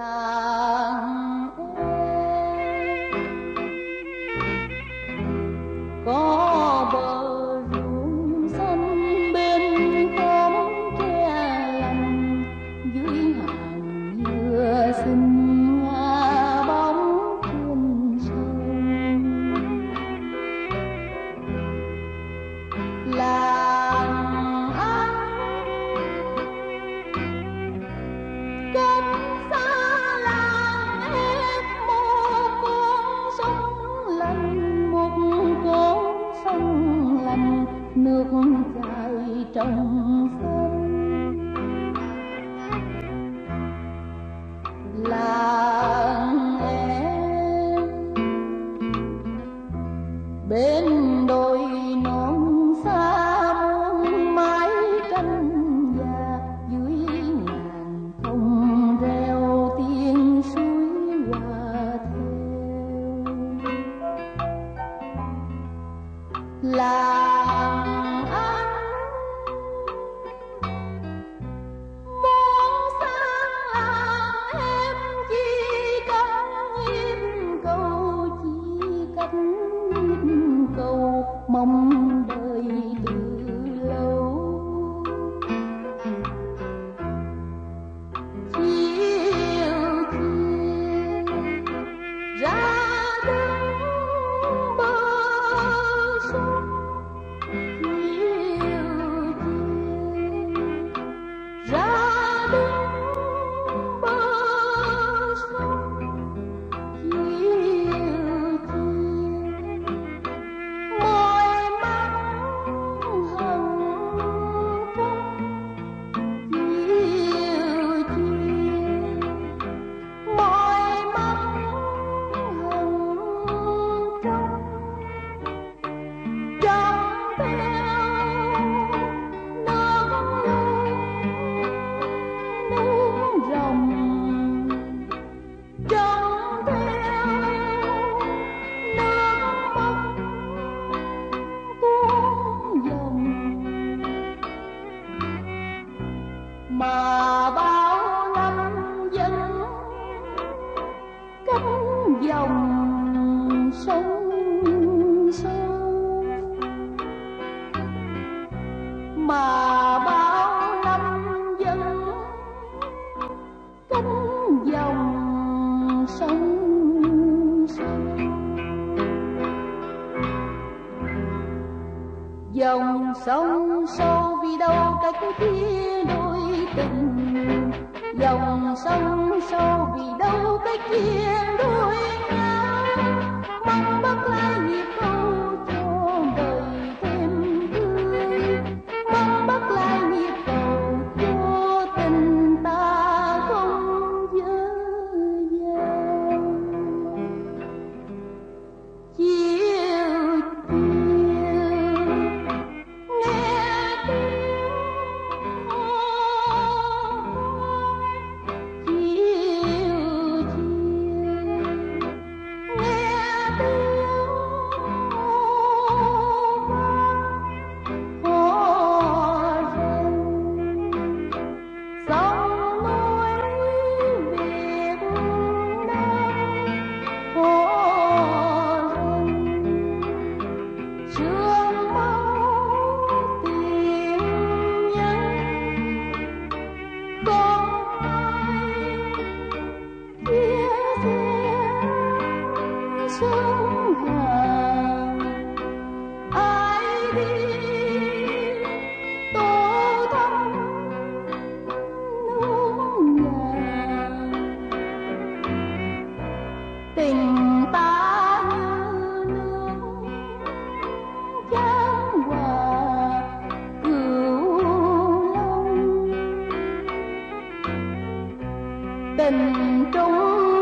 la មុំ mà bao năm dân cánh dòng sông xanh dòng sông sâu vì đâu cách kia đôi tình. Dòng sông sâu vì đâu cách kia đôi tình tình ta như nước chan hòa cửu long tình trung